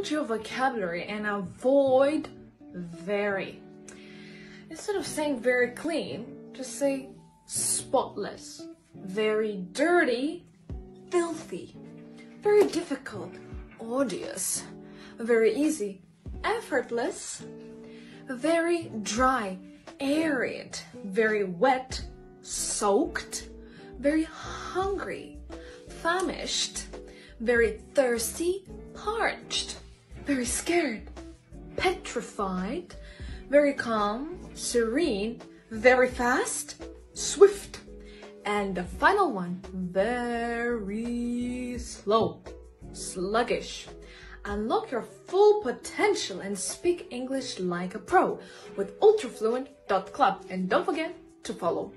expand your vocabulary and avoid very. Instead of saying very clean, just say spotless, very dirty, filthy, very difficult, odious, very easy, effortless, very dry, arid, very wet, soaked, very hungry, famished, very thirsty, parched, very scared, petrified, very calm, serene, very fast, swift, and the final one, very slow, sluggish. Unlock your full potential and speak English like a pro with ultrafluent.club and don't forget to follow